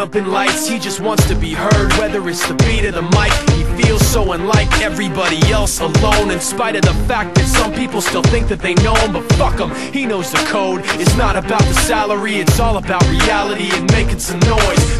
up in lights He just wants to be heard, whether it's the beat of the mic He feels so unlike everybody else alone. In spite of the fact that some people still think that they know him But fuck him, he knows the code. It's not about the salary, it's all about reality And making some noise,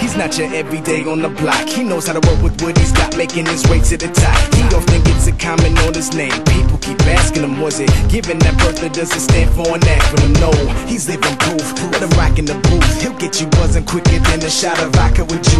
He's not your everyday on the block. He knows how to work with what he's got, making his way to the top. He often gets a comment on his name. People keep asking him, was it given that birth that doesn't stand for an acronym? No, he's living proof. Let him rock in the booth. He'll get you buzzing quicker than a shot of vodka with juice.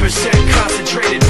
15% concentrated